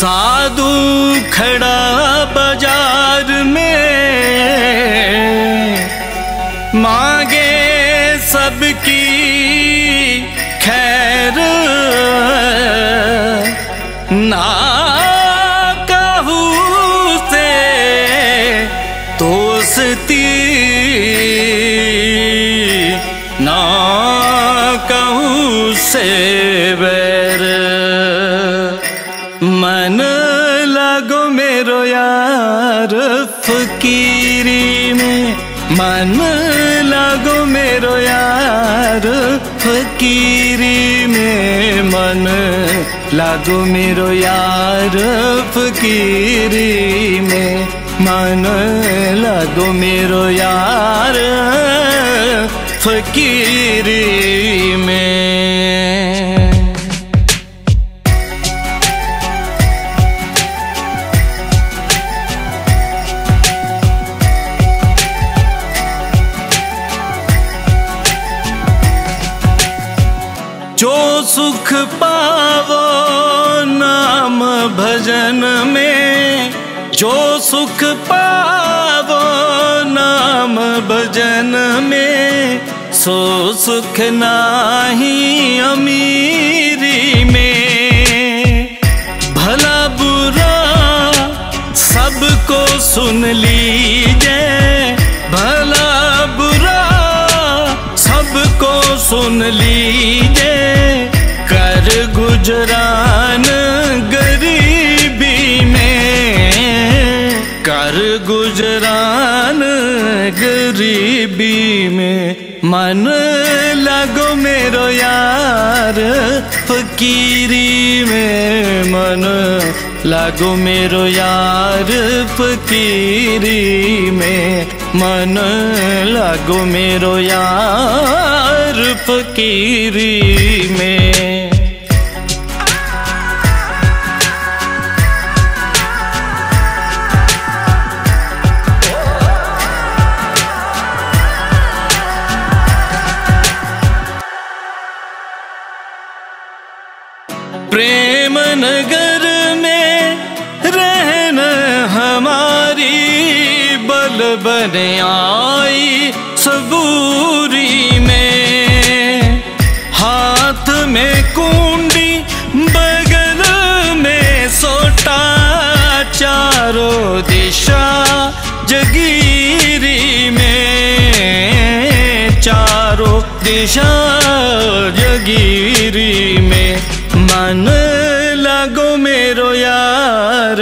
साधु खड़ा बाज़ार में। मांगे सबकी खैर। ना कहू से दोस्ती। ना कहू से बैर मन लगो मेरो यार फकीरी में मन लागो मेरो यार फकीरी में मन लगो मेरो यार फकीरी में जो सुख पावो नाम भजन में, जो सुख पावो नाम भजन में, सो सुख नाही अमीरी में। भला बुरा सबको सुन लीजिए। गुजरान गरीबी में, कर गुजरान गरीबी में। मन लगो मेरो यार फकीरी में। मन लागो मेरो यार फकीरी में। मन लागो मेरो यार फकीरी में। प्रेम नगर में रहन हमारी बल बने आई सबूरी में। हाथ में कुंडी, बगल में सोटा, चारों दिशा जगीरी में। चारों दिशा जगीरी में मन लगो मेरो यार,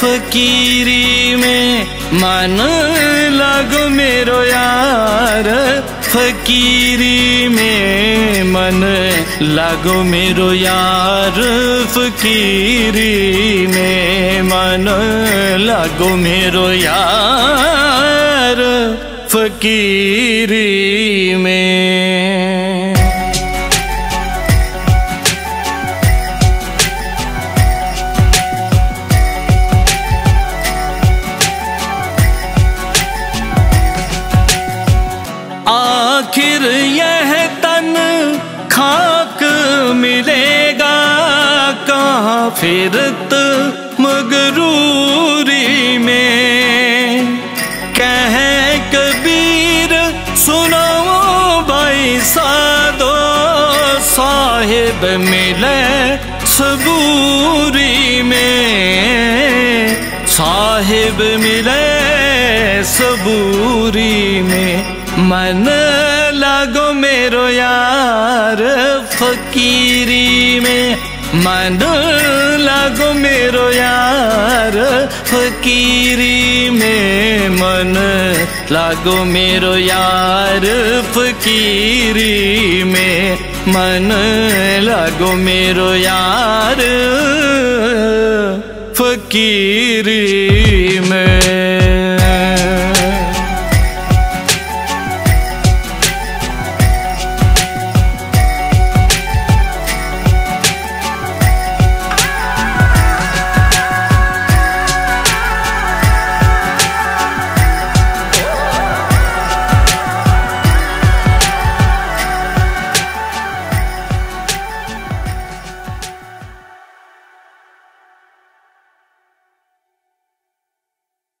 फकीरी में मन लगो मेरो यार, फकीरी में मन लागो मेरो यार, फकीरी में मन लागो मेरो यार, फकीरी में। आखिर यह तन खाक मिलेगा। कहाँ फिरत मगरूरी में? कह कबीर, सुनो भाई सादो, साहिब मिले सबूरी में। साहिब मिले सबूरी में, मन लागो मेरो यार फकीरी में। मन लागो मेरो यार फकीरी में। मन लागो मेरो यार फकीरी में। मन लागो मेरो यार फकीरी